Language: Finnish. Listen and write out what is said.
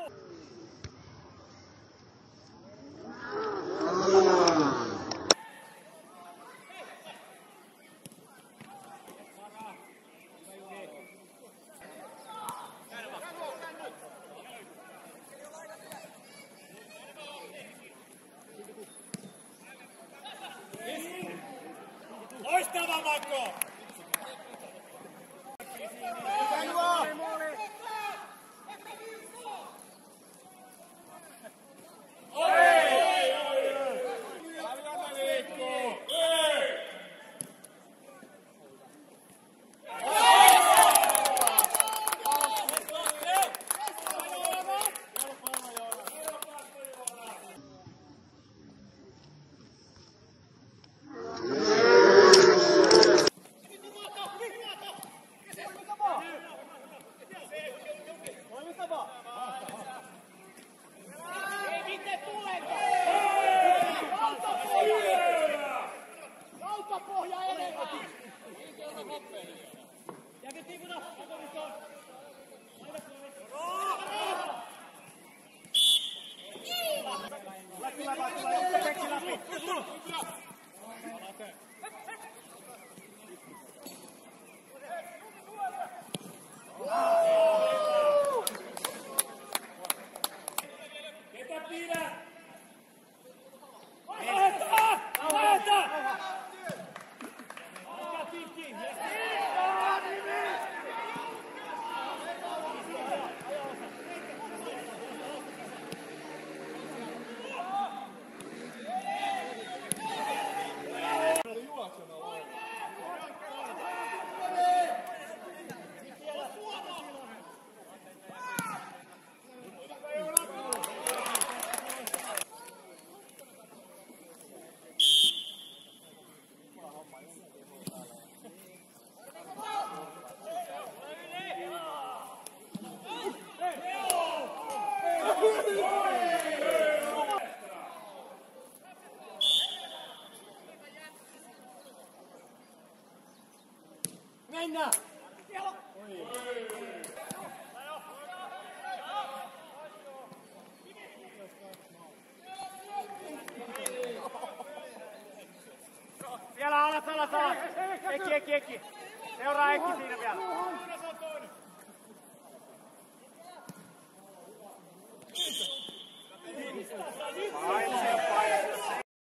오! Peter. Mennään! Vielä alas, alas, alas. Eki, eki, eki. Seuraa Eki siinä vielä.